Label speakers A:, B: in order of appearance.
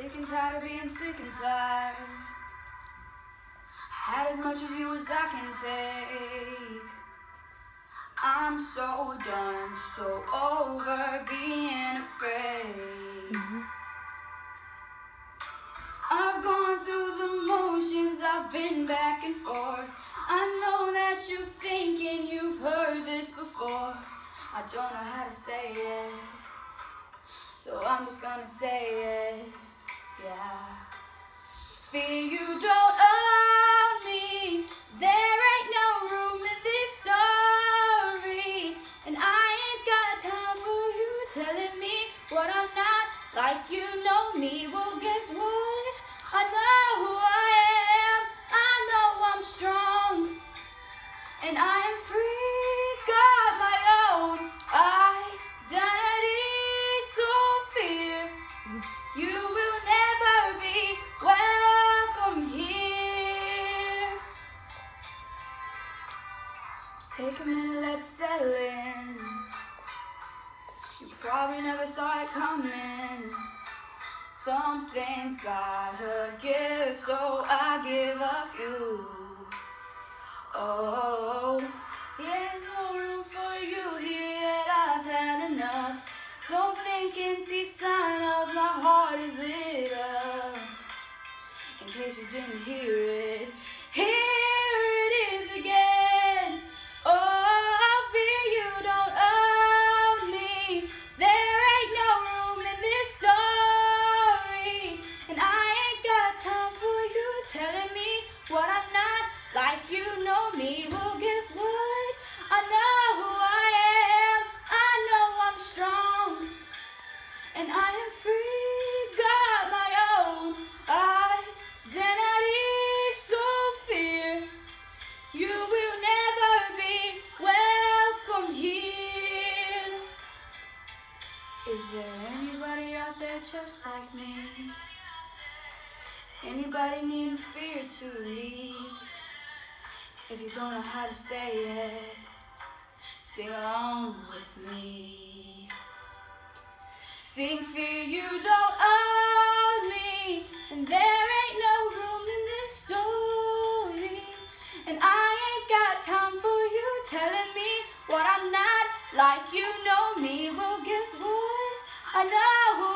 A: Sick and tired of being sick tired. Had as much of you as I can take. I'm so done, so over being afraid. I've gone through the motions, I've been back and forth. I know that you're thinking you've heard this before. I don't know how to say it, so I'm just gonna say it. Yeah. Fear you don't own me. There ain't no room in this story. And I ain't got time for you telling me what I'm not. Like you know me. Well, guess what? Take a minute, let's settle in. You probably never saw it coming. Something's gotta give, so I give up you. Oh, there's no room for you here, I've had enough. Don't think and see sign of my heart is lit up. In case you didn't hear it, here I am free, got my own identity. So fear you will never be welcome here. Is there anybody out there just like me? Anybody needing fear to leave? If you don't know how to say it, sing along with me. Sing for you don't own me, and there ain't no room in this story. And I ain't got time for you telling me what I'm not, like you know me. Well, guess what? I know.